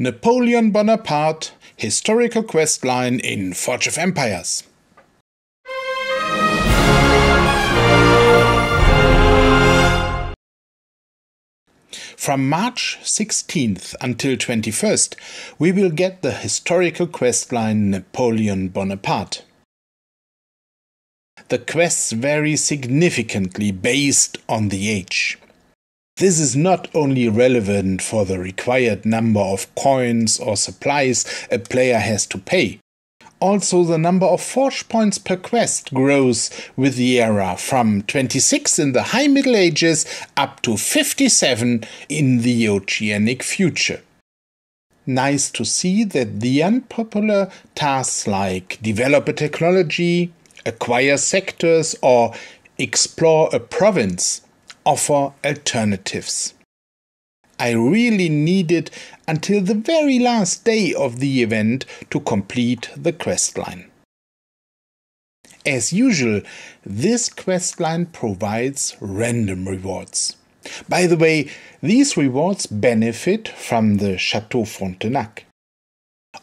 Napoleon Bonaparte Historical Quest Line in Forge of Empires. From March 16th until 21st, we will get the historical quest line Napoleon Bonaparte. The quests vary significantly based on the age. This is not only relevant for the required number of coins or supplies a player has to pay. Also, the number of forge points per quest grows with the era from 26 in the High Middle Ages up to 57 in the Oceanic future. Nice to see that the unpopular tasks like develop a technology, acquire sectors, or explore a province offer alternatives. I really needed until the very last day of the event to complete the quest line. As usual, this quest line provides random rewards. By the way, these rewards benefit from the Chateau Frontenac.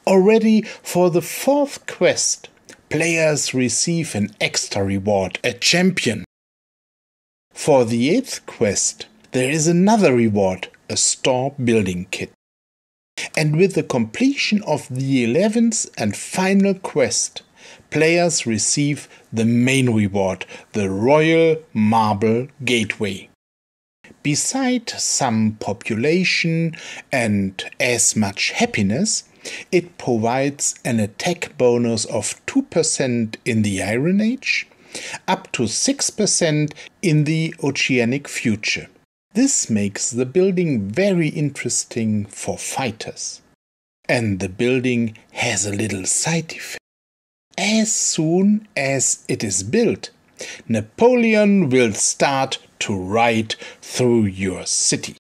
Already for the fourth quest, players receive an extra reward, a champion. For the eighth quest, there is another reward, a store building kit. And with the completion of the eleventh and final quest, players receive the main reward, the Royal Marble Gateway. Beside some population and as much happiness, it provides an attack bonus of 2% in the Iron Age up to 6% in the oceanic future. This makes the building very interesting for fighters. And the building has a little side effect. As soon as it is built, Napoleon will start to ride through your city.